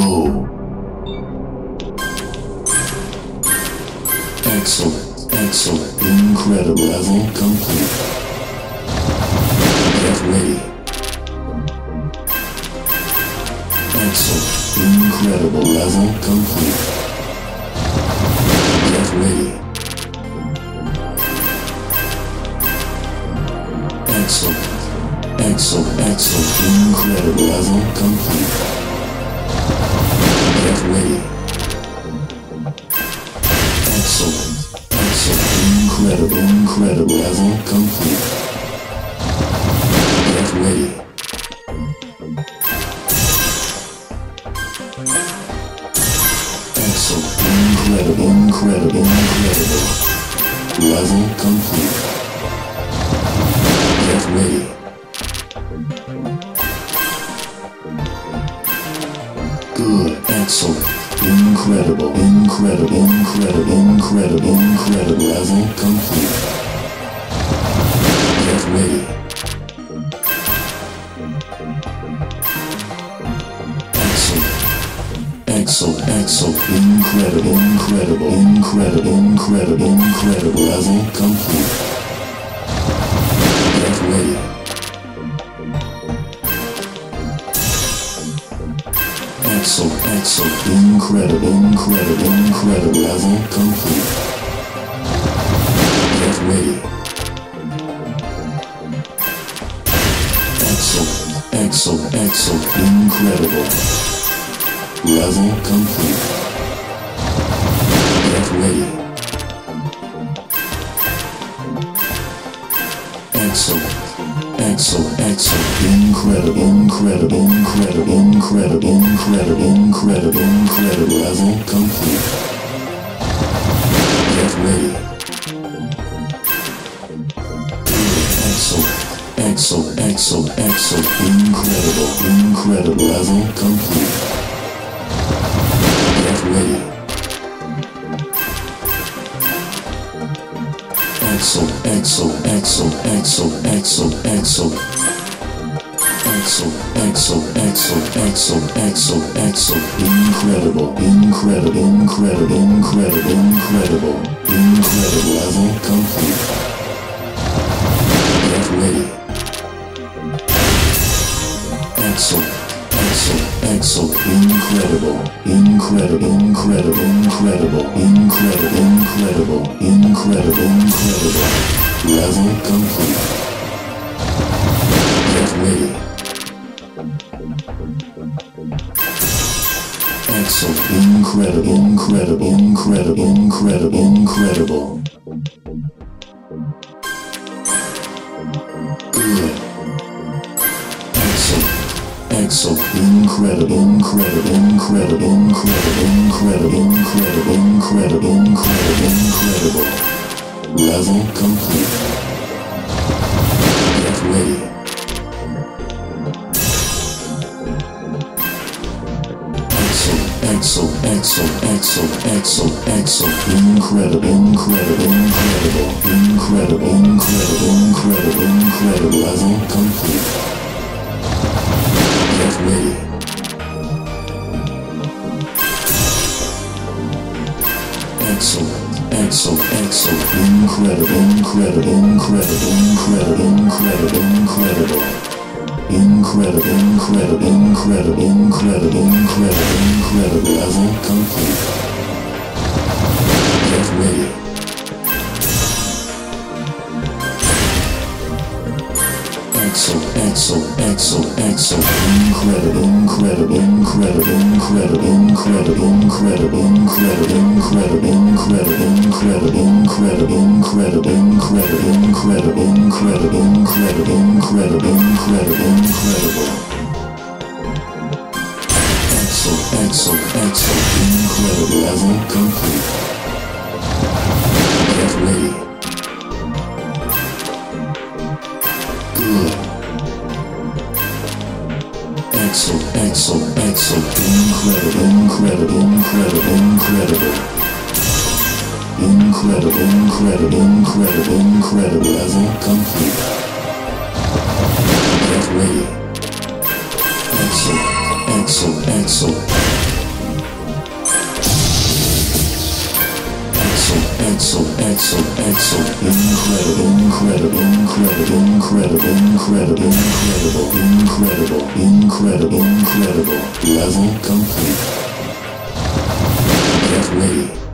Go. Excellent, excellent, incredible level complete. Get ready. Excellent, incredible level complete. Get ready. Excellent, excellent, excellent, incredible level complete. Incredible, incredible, incredible, incredible, incredible. Level complete. Get ready. Excellent, excellent, incredible, incredible, incredible, incredible, incredible. Level complete. Get ready. Excellent, incredible, incredible, incredible. Level complete. Get ready. Excellent, excellent, excellent, incredible. Level complete. Get ready. Excellent, excellent, excellent, incredible, incredible, incredible, incredible, incredible, incredible, incredible. Level complete. Get ready. Excellent, excellent, excellent, excellent, incredible, incredible. Level complete. Axel, Axel, Axel, Axel, Axel, Axel. Axel, Axel, Axel, Axel, Axel, Incredible, incredible, incredible, incredible, incredible, incredible level complete. Get ready. Axel excellent, excellent, incredible, incredible, incredible, incredible, incredible, incredible, incredible, incredible. Level complete. Get ready. Excellent, incredible, incredible, incredible, incredible, incredible. Good. Excellent, excellent, incredible, incredible, incredible, incredible, incredible, incredible, incredible, incredible, incredible. Level complete. Get ready. Excellent, excellent, excellent, excellent, excellent, incredible, incredible, incredible, incredible, incredible, incredible, incredible. Level complete. Ready. Excellent, excellent, excellent, incredible, incredible, incredible, incredible, incredible, incredible. Incredible, incredible, incredible, incredible, incredible, incredible. Level complete. Get ready. Excellent, excellent, excellent, excellent, incredible, incredible, incredible, incredible, incredible, incredible, incredible, incredible, incredible, incredible, incredible, incredible, incredible, incredible, incredible, incredible, incredible, incredible, incredible. Excellent, excellent, excellent, incredible level complete. Get ready. Excellent, excellent, excellent, incredible, incredible, incredible, incredible. Incredible, incredible, incredible, incredible level complete. Get ready. Excellent, excellent, excellent. Excellent, excellent, excellent, incredible, incredible, incredible, incredible, incredible, incredible, incredible, incredible, incredible. Level complete. Get ready.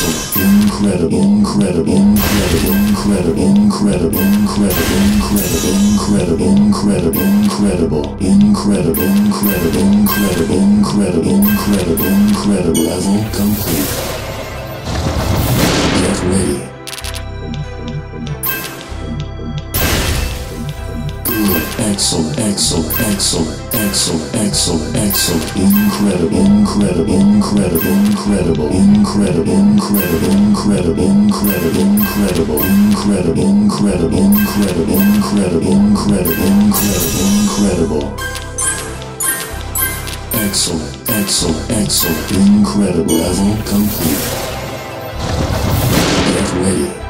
Incredible, incredible, incredible, incredible, incredible, incredible, incredible, incredible, incredible, incredible, incredible, incredible, incredible, incredible, incredible, incredible. Level complete. Get ready. Good, excellent, excellent, excellent, excellent, excellent, excellent, incredible, incredible, incredible, incredible, incredible, incredible, incredible, incredible, incredible, incredible, incredible, incredible, incredible, incredible, incredible, incredible. Excellent, excellent, excellent, incredible level complete. Get ready.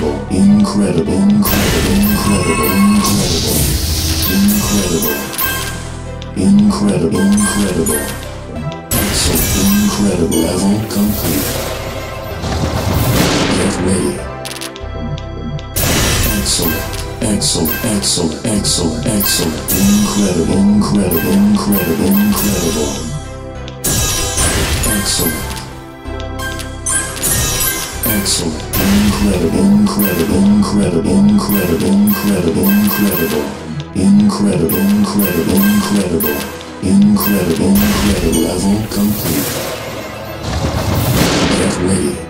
incredible, incredible, incredible, incredible, incredible, incredible, incredible, incredible. Excellent, incredible, level complete. Get ready. Excellent, excellent, excellent, excellent, excellent, incredible, incredible, incredible, incredible. Excellent. Excellent, incredible, incredible, incredible, incredible, incredible, incredible, incredible, incredible, incredible, incredible, incredible, level complete. Get ready.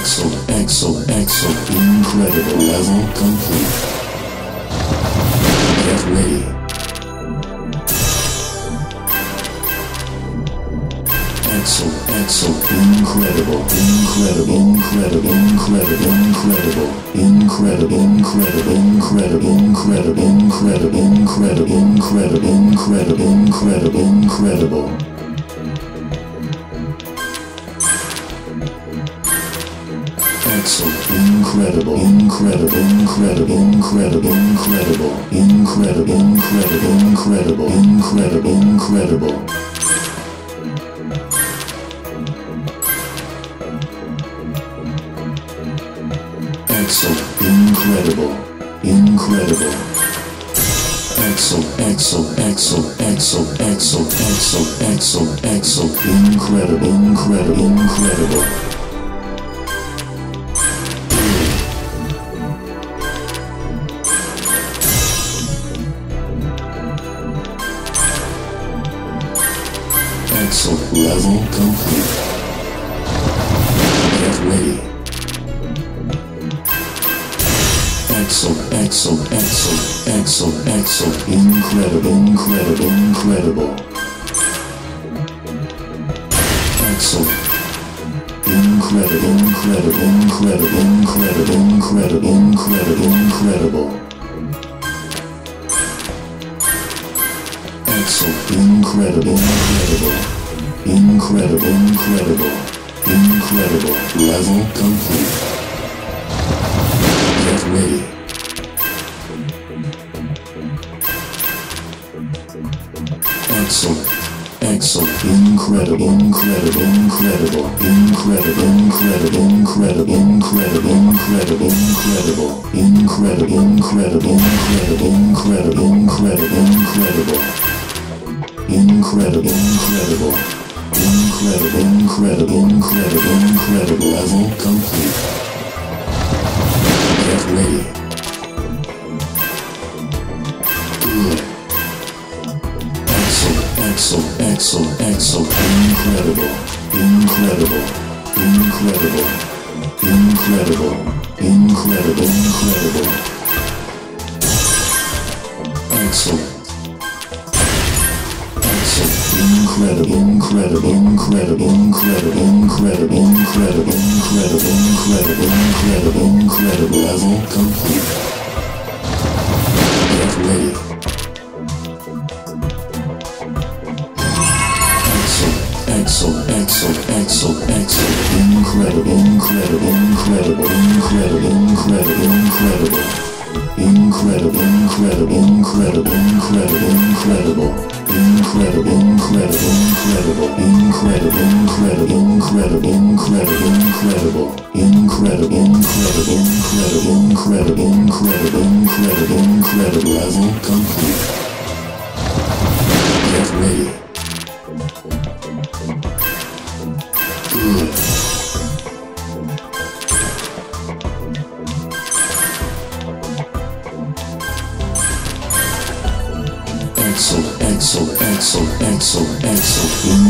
excellent, excellent, excellent, incredible, level complete. Get ready. Excellent, excellent, incredible, incredible, incredible, incredible, incredible, incredible, incredible, incredible, incredible, incredible, incredible, incredible, incredible, incredible, incredible. Excellent, incredible, incredible, incredible, incredible, incredible, incredible, incredible, incredible, incredible, incredible. Excellent, incredible, incredible. Excellent, excellent, excellent, excellent, excellent, excellent, excellent, excellent, incredible, incredible, incredible. Excellent, level complete. Get ready. Excellent, excellent, excellent, excellent, excellent, incredible, incredible, incredible. Excellent. Incredible, incredible, incredible, incredible, incredible, incredible, incredible. Excellent, incredible, incredible, incredible, incredible, incredible, level complete. Get ready. Excellent, excellent, incredible, incredible, incredible, incredible, incredible, incredible, incredible, incredible, incredible, incredible, incredible, incredible, incredible, incredible, incredible, incredible, incredible, incredible, incredible, incredible, incredible, level complete. Get ready. Good. Excellent, excellent, excellent, incredible, incredible, incredible, incredible, incredible, incredible. Excellent. Incredible, incredible, incredible, incredible, incredible, incredible, incredible, incredible, incredible, incredible, level complete. Get ready. excellent, excellent, excellent, excellent, incredible, incredible, incredible, incredible, incredible, incredible, incredible, incredible, incredible, incredible, incredible, incredible, incredible, incredible, incredible, incredible, incredible, incredible, incredible, incredible, incredible, incredible, incredible, incredible, incredible, incredible level complete. Get ready. Good. Excellent, Ansel, Ansel, Ansel.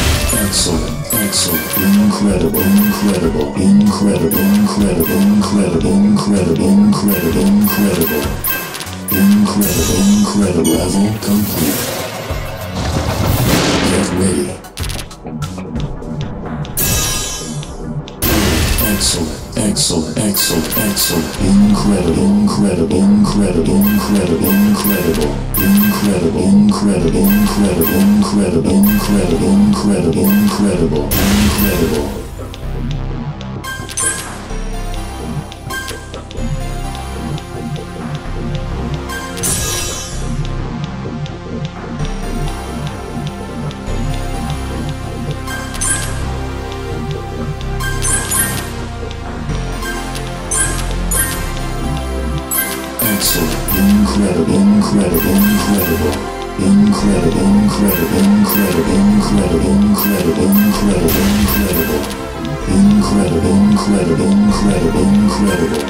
Excellent, excellent, incredible, incredible, incredible, incredible, incredible, incredible, incredible, incredible, incredible, incredible, level complete. Get ready. Excellent, excellent, excellent, excellent, incredible, incredible, incredible, incredible, incredible, incredible, incredible, incredible, incredible, incredible, incredible, incredible, incredible. Incredible, incredible, incredible, incredible, incredible, incredible, incredible, incredible, incredible, incredible, incredible, incredible, incredible, incredible.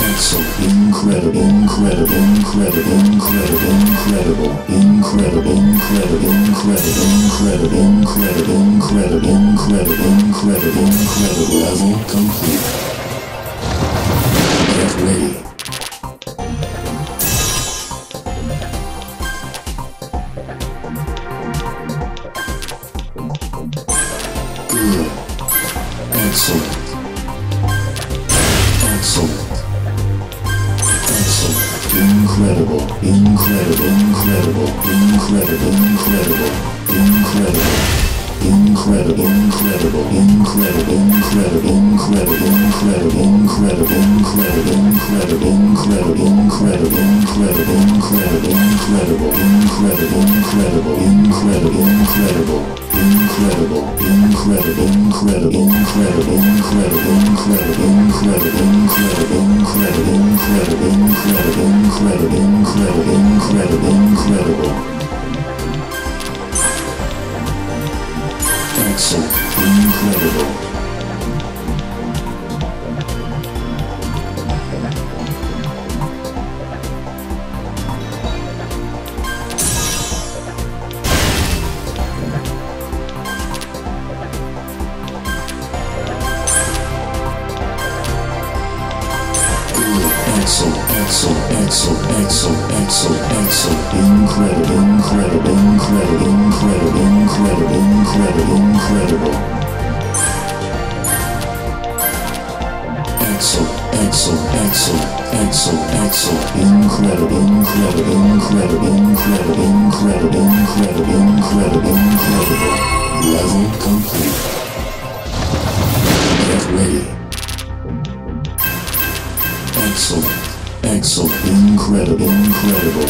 Excellent, incredible, incredible, incredible, incredible, incredible, incredible, incredible, incredible, incredible, incredible, incredible, incredible, incredible, incredible, level complete. Incredible. Incredible. Incredible. Incredible. Incredible. Incredible. Incredible, incredible, incredible, incredible, incredible, incredible, incredible, incredible, incredible, incredible, incredible, incredible, incredible, incredible, incredible, incredible, Excellent, excellent, excellent, excellent, incredible, incredible, incredible, incredible, incredible, incredible, incredible. Excellent, excellent, excellent, excellent, excellent, incredible, incredible, incredible, incredible, incredible, incredible, incredible, incredible. Level complete. Get ready. Excellent. Excellent. Incredible. Incredible.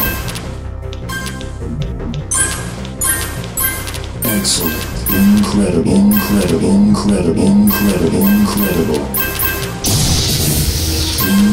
Excellent. Incredible. Incredible. Incredible. Incredible. Incredible.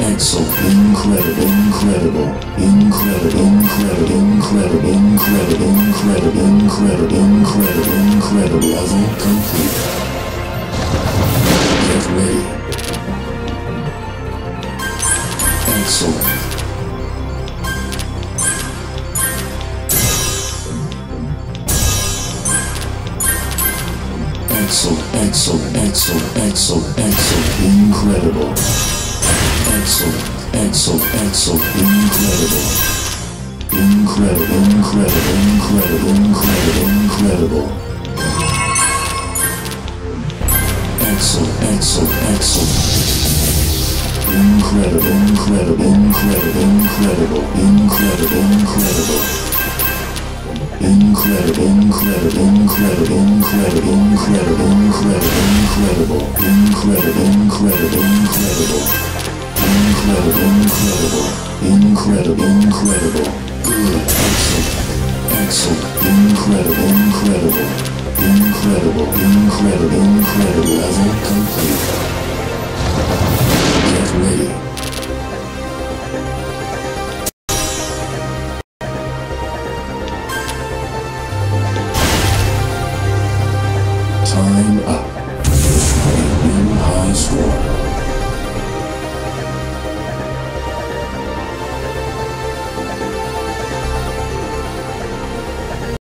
Excellent, incredible, incredible, incredible, incredible, incredible, incredible, incredible, incredible, incredible, incredible, level complete. Get ready. Excellent. Excellent, excellent, excellent, excellent, excellent, incredible. Excellent, excellent, excellent, incredible. Incredible, incredible, incredible, incredible, incredible. Excellent, excellent, excellent. Incredible, incredible, incredible, incredible, incredible, incredible. Incredible, incredible, incredible, incredible, incredible, incredible, incredible, incredible, incredible, incredible, incredible, incredible, incredible, incredible. good, excellent, excellent, incredible, incredible, incredible, incredible, incredible, level complete. Get ready.